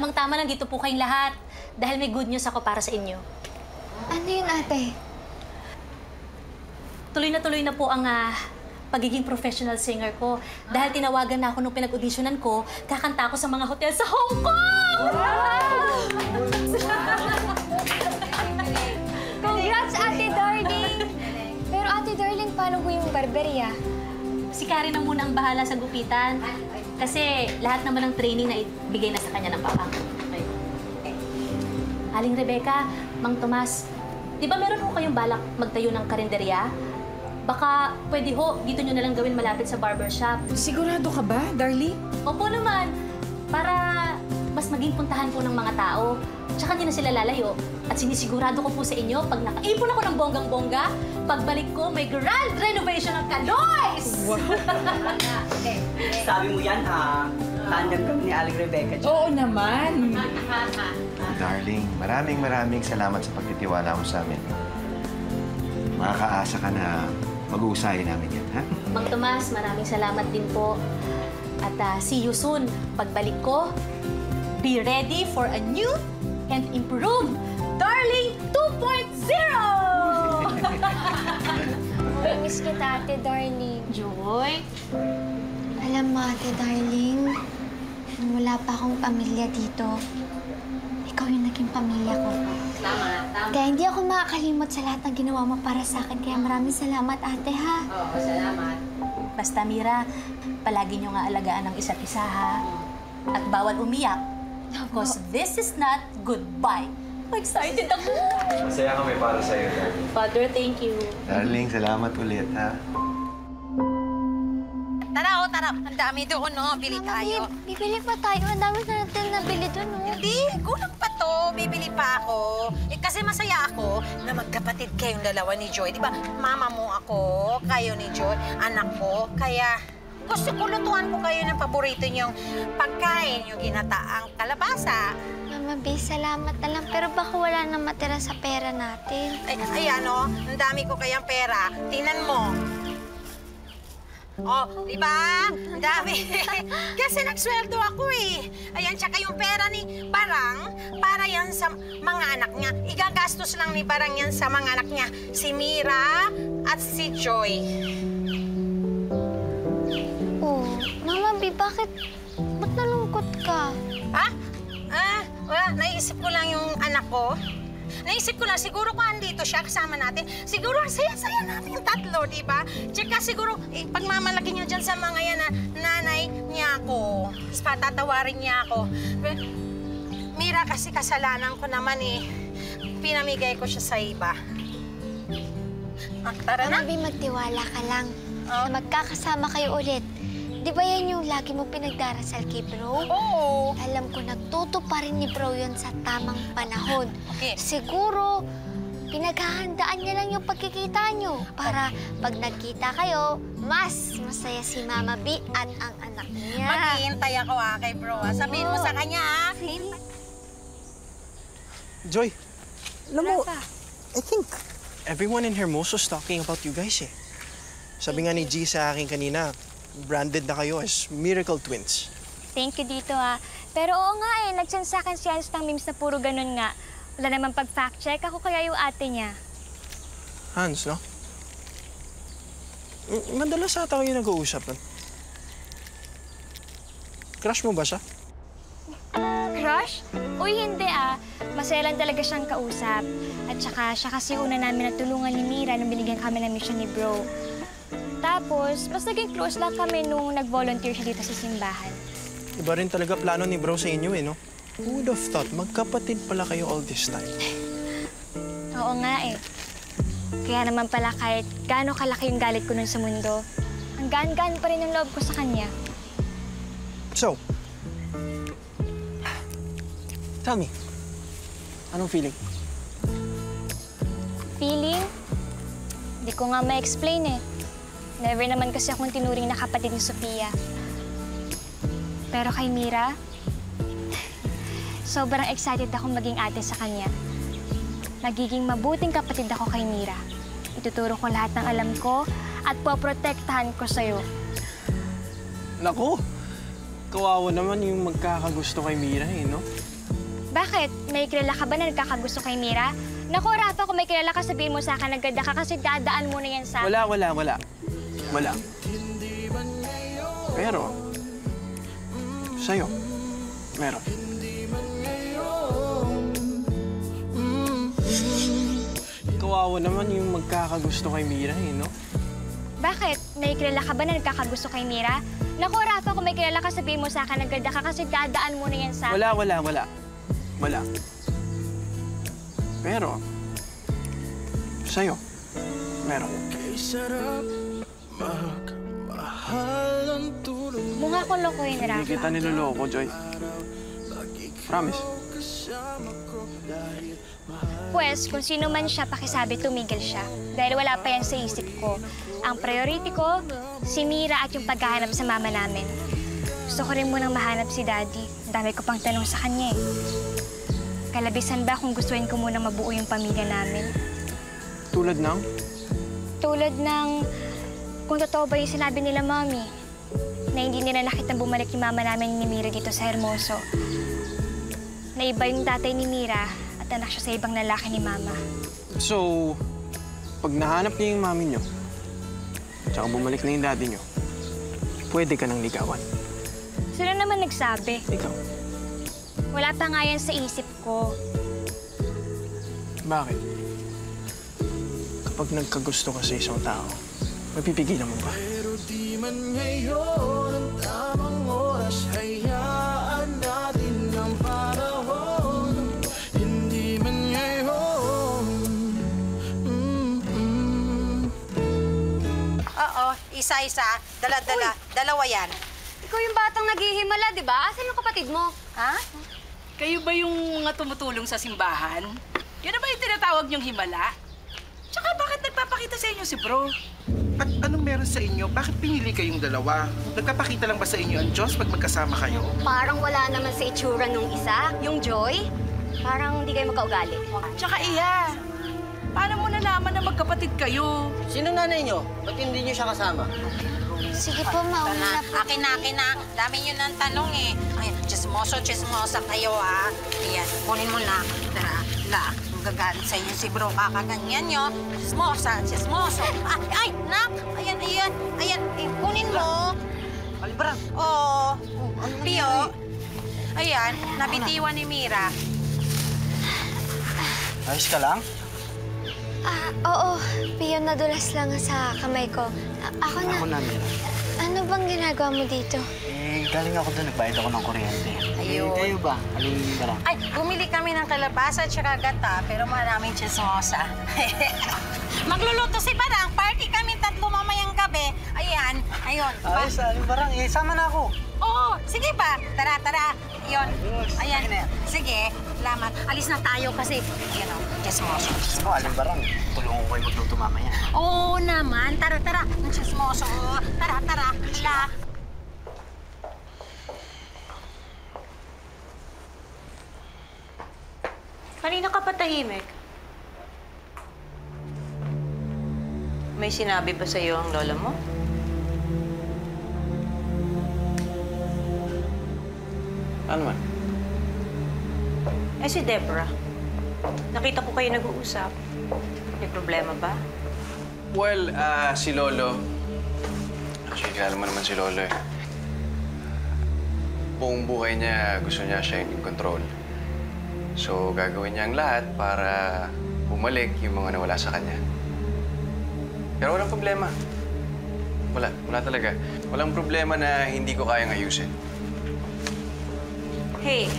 Tamang-tama lang dito po kayong lahat. Dahil may good news ako para sa inyo. Ano yun, ate? Tuloy na tuloy na po ang ah, pagiging professional singer ko. Dahil tinawagan na ako nung pinag-auditionan ko, kakanta ako sa mga hotel sa Hong Kong! Congrats, ate darling! Pero ate darling, paano ko yung barberia? Si Karen na muna ang bahala sa gupitan. Kasi lahat naman ng training na ibigay na sa kanya ng papa. Aling Rebecca, Mang Tomas, di ba meron ho kayong balak magtayo ng karinderya? Baka pwede ho, dito nyo na lang gawin malapit sa barbershop. Sigurado ka ba, darling? Opo naman, para mas maging puntahan po ng mga tao. Tsaka hindi na sila lalayo. At sinisigurado ko po sa inyo, pag nakaipon ako ng bonggang-bongga, pagbalik ko, may grand renovation ng Kaloys! Sabi mo yan, ha? Tandem kami ni Aling Rebecca. dyan. Oo naman. Darling, maraming maraming salamat sa pagtitiwala mo sa amin. Makakaasa ka na mag-uusahin namin yan, ha? Mang Tomas, maraming salamat din po. At ah, see you soon. Pagbalik ko, be ready for a new and improved Darling 2.0! Miss kita, ate darling. Joy? Alam mo, ate darling, nung wala pa akong pamilya dito, ikaw yung naging pamilya ko. Tama, tama. Kaya hindi ako makakalimot sa lahat ng ginawa mo para sa akin. Kaya maraming salamat, ate, ha? Oo, salamat. Basta, Mira, palagi nyo nga alagaan ang isa't isa, ha? At bawal umiyak. Because this is not goodbye. Excited ako! Masaya kami para sa'yo, darling. Father, thank you. Darling, salamat ulit, ha? Tara, o, tara. Ang dami doon, no? Bili tayo. Bibili pa tayo. Ang dami na natin nabili doon, oh. Hindi, kulang pa to. Bibili pa ako. Eh, kasi masaya ako na magkapatid kayong dalawa ni Joy. Di ba, mama mo ako, kayo ni Joy, anak ko. Kaya gusto ko lutuan ko kayo ng paborito niyong pagkain, yung ginataang kalabasa. Mama B, salamat na lang. Pero baka wala na matira sa pera natin. Ay, ayan, o. Ang dami ko kayang pera. Tingnan mo. Oh, di ba? Ang dami. Kasi nagsweldo ako eh. Ayan, tsaka yung pera ni Barang, para yan sa mga anak niya. Igagastos lang ni Barang yan sa mga anak niya. Si Mira at si Joy. Oh, Mama B, bakit? Ba't nalungkot ka? Wala. Naisip ko lang yung anak ko. Naisip ko lang, siguro kung andito siya, kasama natin, siguro ang saya-saya natin yung tatlo, di ba? Tsaka siguro, eh, pagmamalaki niya dyan sa mga yan na nanay niya ako. Tapos patatawarin niya ako. Pero, Mira, kasi kasalanan ko naman eh. Pinamigay ko siya sa iba. Ah, tara na. Mama B, magtiwala ka lang. Oh. Na magkakasama kayo ulit. Di ba yan yung lagi mo pinagdarasal kay bro? Oo. Alam ko, nagtutuparin ni bro yun sa tamang panahon. Okay. Siguro, pinaghahandaan niya lang yung pagkikita niyo para pag nagkita kayo, mas masaya si Mama B at ang anak niya. Maghihintay ako ah, kay bro. ah. Sabihin mo sa kanya ah. Joy, alam mo, Rafa. I think everyone in Hermoso is talking about you guys eh. Sabi nga ni G sa akin kanina, branded na kayo as Miracle Twins. Thank you dito ah. Pero oo nga eh, nag-send sa akin si Hans ng memes na puro ganun nga. Wala naman pag-fact check, ako kaya yung ate niya. Hans, no? M- Madalas ata kayo nag-uusap nun. Crush mo ba siya? Crush? Uy, hindi ah. Masaya lang talaga siyang kausap. At saka, siya kasi una namin natulungan ni Mira nung binigyan kami ng mission ni bro. Tapos, mas naging close lang kami nung nag-volunteer siya dito sa simbahan. Iba rin talaga plano ni bro sa inyo eh, no? Who would have thought magkapatid pala kayo all this time? Oo nga eh. Kaya naman pala kahit gaano kalaki yung galit ko nun sa mundo, ang gaan-gaan pa rin ang loob ko sa kanya. So, tell me, anong feeling? Feeling? Hindi ko nga ma-explain eh. Never naman kasi akong tinuring na kapatid ni Sophia. Pero kay Mira, sobrang excited akong maging ate sa kanya. Magiging mabuting kapatid ako kay Mira. Ituturo ko lahat ng alam ko at poprotektahan ko sa'yo. Naku, kawawa naman yung magkakagusto kay Mira eh, no? Bakit? May kilala ka ba na nagkakagusto kay Mira? Naku, Rafa, kung may kilala ka, sabihin mo sa akin na ganda ka kasi dadaan mo na yan sa... Wala, wala, wala. Wala. Pero, sa'yo, meron. Kawawa naman yung magkakagusto kay Mira eh, no? Bakit? May kilala ka ba na nagkakagusto kay Mira? Naku, Rafa, kung may kilala ka, sabihin mo sa akin na ganda ka kasi dadaan mo na yan sa... Wala, wala, wala. Wala. Pero, sa'yo, meron. Mukha ko lokohin, Hindi Rafa. kita niloloko, Joy. Promise. Pwes, kung sino man siya, pakisabi tumigil siya. Dahil wala pa yan sa isip ko. Ang priority ko, si Mira at yung paghahanap sa mama namin. Gusto ko rin munang mahanap si Daddy. Dami ko pang tanong sa kanya eh. Kalabisan ba kung gustuin ko munang mabuo yung pamilya namin? Tulad ng, Tulad ng kung totoo ba yung sinabi nila, Mommy, na hindi nila nakitang bumalik yung mama namin ni Mira dito sa Hermoso. Na iba yung tatay ni Mira at anak siya sa ibang lalaki ni Mama. So, pag nahanap niya yung mami niyo, tsaka bumalik na yung daddy niyo, pwede ka nang ligawan. Sila naman nagsabi. Ikaw, Wala pa nga yan sa isip ko. bakit? Kapag nagkagusto ka sa isang tao, mapipigilan mo ba? Oo, isa-isa, dala-dala, dalawa yan. Ikaw yung batang naghihimala, di ba? Asan yung kapatid mo? Ha? Kayo ba yung mga tumutulong sa simbahan? Yun na ba yung tinatawag niyong himala? Tsaka bakit nagpapakita sa inyo si bro? At anong meron sa inyo? Bakit pinili kayong dalawa? Nagpapakita lang ba sa inyo ang Diyos pag magkasama kayo? Parang wala naman sa itsura nung isa, yung Joy. Parang hindi kayo magkaugali. Tsaka iya, paano mo nalaman na magkapatid kayo? Sino nanay nyo? Ba't hindi nyo siya kasama? Sige po, mauna na po. Akin na, akin na. Dami nyo ng tanong eh. Ay, chismoso, chismosa kayo ah. Ayan, kunin mo na. Tara, la. Magagalit sa inyo si bro. Kakaganyan nyo. Chismosa, chismoso. Ah, ay, nak! Ayan, ayan. Ayan, eh, kunin mo. Alibara, Oo. Pio. Ayan, nabitiwan ni Mira. ayos ka lang? Ah, oo. Pio, nadulas lang sa kamay ko. A- ako na. Ako na, Mira. Ano bang ginagawa mo dito? Eh, galing ako doon. Nagbayad ako ng kuryente. Ayun. Eh, kayo ba? Aling Mira? Ay, bumili kami ng kalabasa at saka gata, pero maraming chismosa. Magluluto si Barang, party kami tatlo mamayang gabi. Ayan, ayun. Pa- Ayos, Aling Barang. Eh, sama na ako. Oo, sige pa. Tara, tara. Yun. Ayan. Sige, salamat. Alis na tayo kasi, you know, chismoso. Ako, Aling Barang. Tulungan ko kayo magluto mamaya. Oo naman. Tara, tara. Ang chismoso. Tara, tara. La. Kanina ka pa tahimik. May sinabi ba sa'yo ang lola mo? Ano man? Eh si Deborah. Nakita ko kayo nag-uusap. May problema ba? Well, ah, si Lolo. Actually, kilala mo naman si Lolo eh. Buong buhay niya, gusto niya siya yung in control. So, gagawin niya ang lahat para bumalik yung mga nawala sa kanya. Pero walang problema. Wala, wala talaga. Walang problema na hindi ko kayang ayusin. Hey.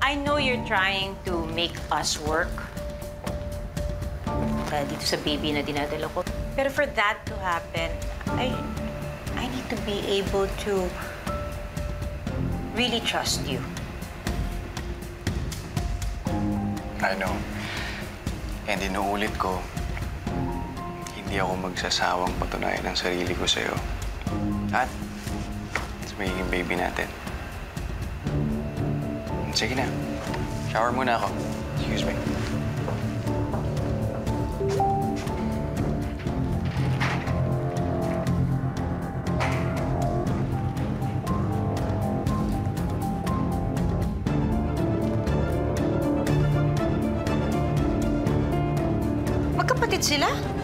I know you're trying to make us work. Kaya dito sa baby na dinadala ko. Pero for that to happen, I, I need to be able to really trust you. I know. And inuulit ko, hindi ako magsasawang patunayan ang sarili ko sa'yo. At magiging baby natin. Sige na. Shower muna ako. Excuse me. Magkapatid sila?